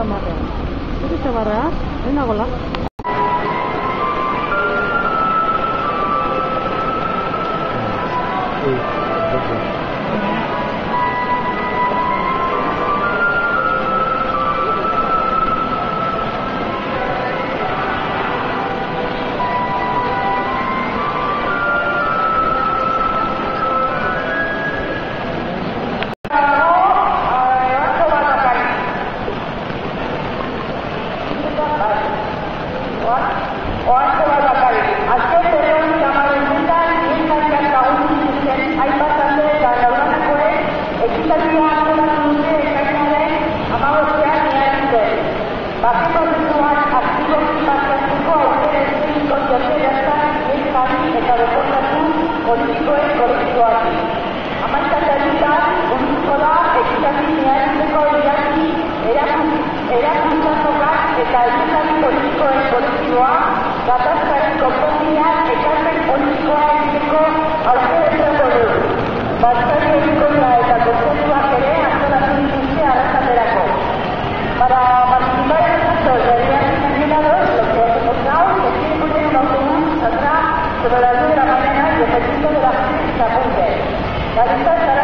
Eta ez da marrean. Eta Bakit batzuak asteboa ikasteko ordezkuntza eta eta eta eta eta eta eta eta eta eta la la mañana y el de la La